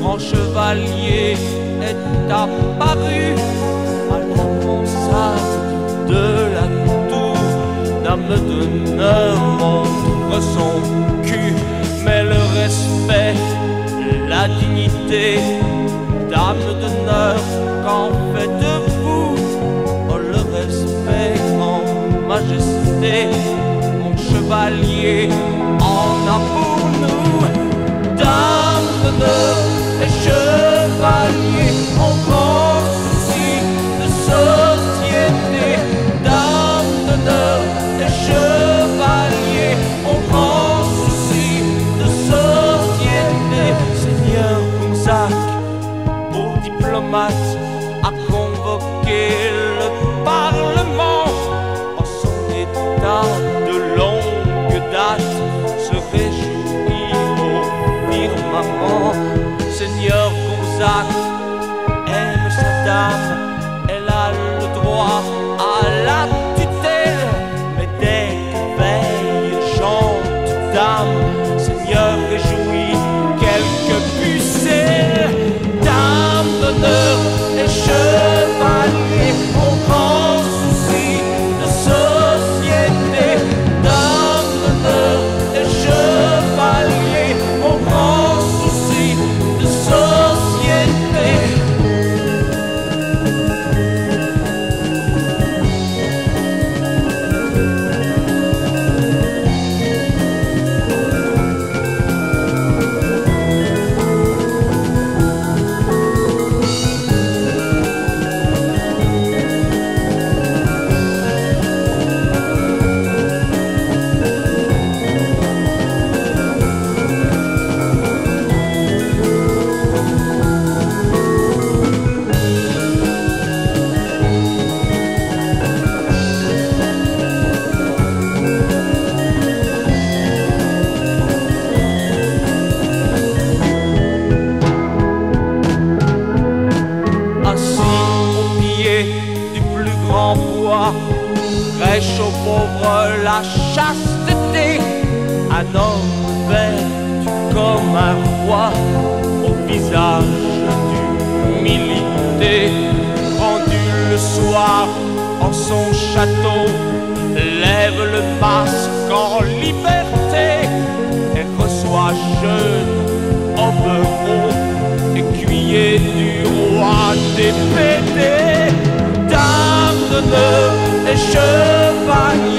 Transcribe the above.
grand chevalier est apparu à mansarde de la tour. Dame d'honneur montre son cul, mais le respect, la dignité, dame d'honneur, qu'en faites-vous? Oh, le respect en majesté, mon chevalier en a pour nous. Dame d'honneur et un homme vêtu comme un roi, au visage d'humilité, rendu le soir en son château, lève le masque en liberté et reçoit jeune Oberon, écuyer du roi des pédés, dame d'honneur et chevalier.